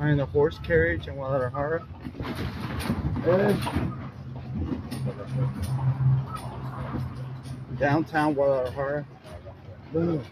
In the horse carriage in Guadalajara. Downtown Guadalajara. Boom.